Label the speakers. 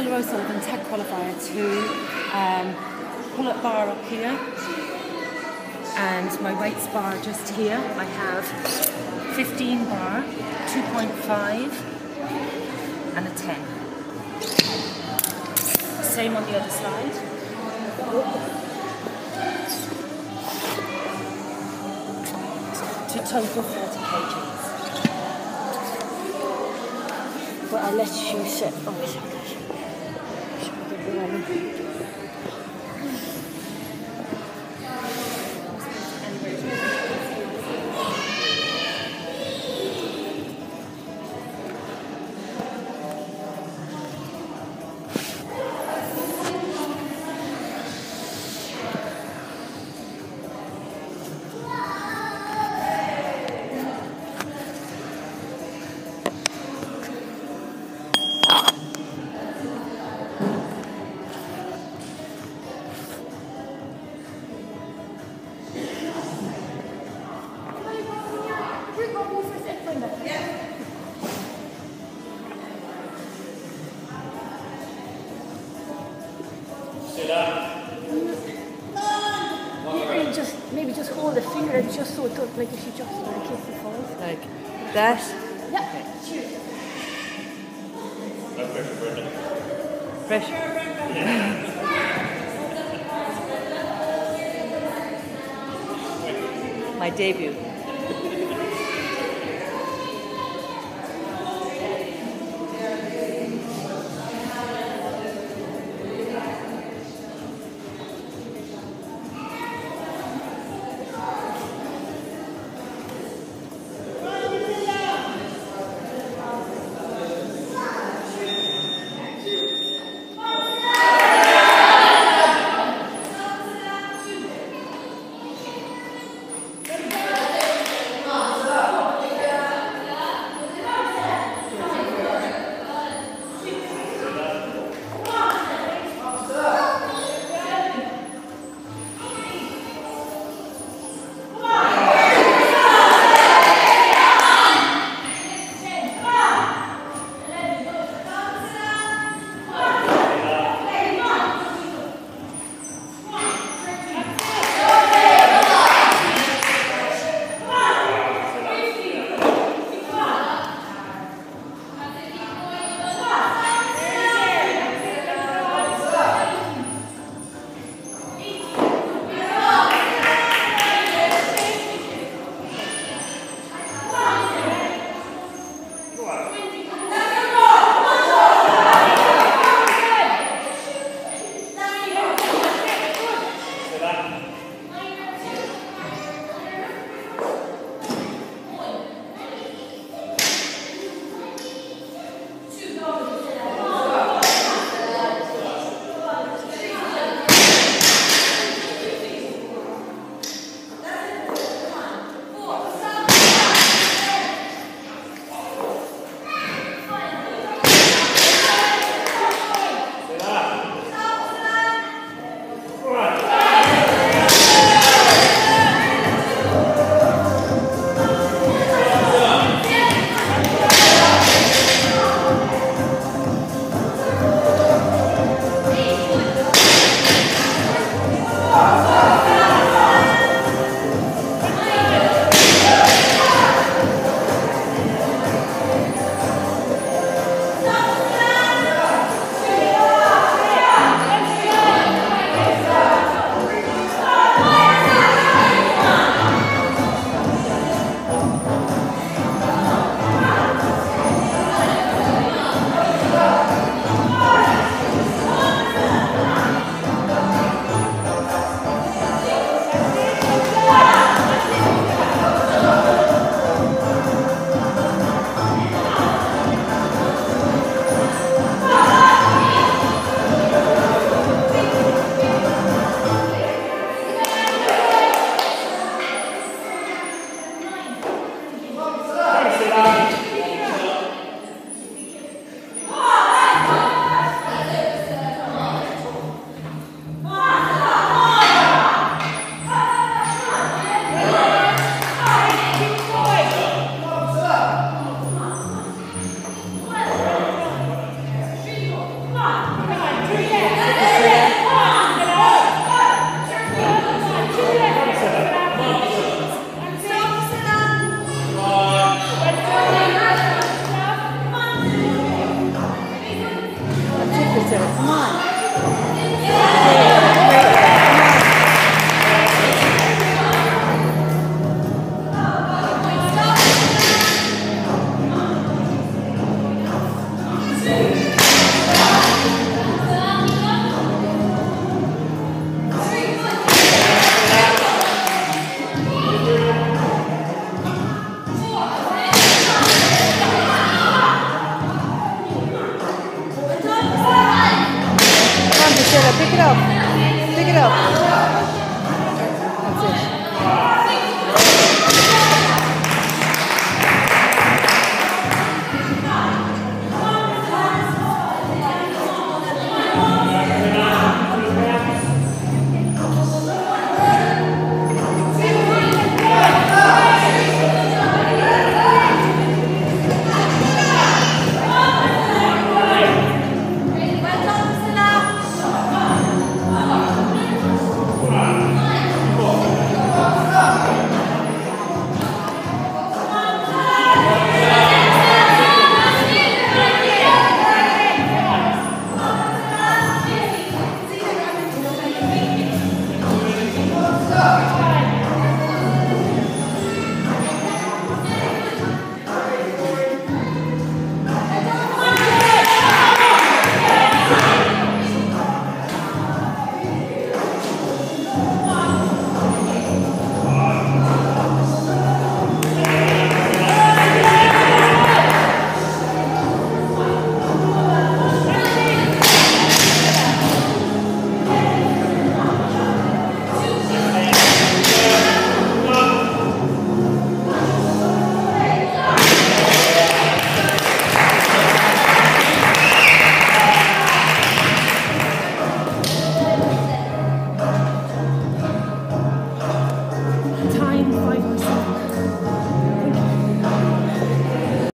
Speaker 1: Priscilla O'Sullivan, tech qualifier two. Um, pull up bar up here. And my weights bar just here. I have 15 bar, 2.5, and a 10. Same on the other side. To total 40 kgs.
Speaker 2: But I'll let you sit. Oh, my just hold the finger and just so it looks like if she just in case it falls.
Speaker 3: Like that.
Speaker 2: Yeah. Cheers.
Speaker 3: Pressure. My debut.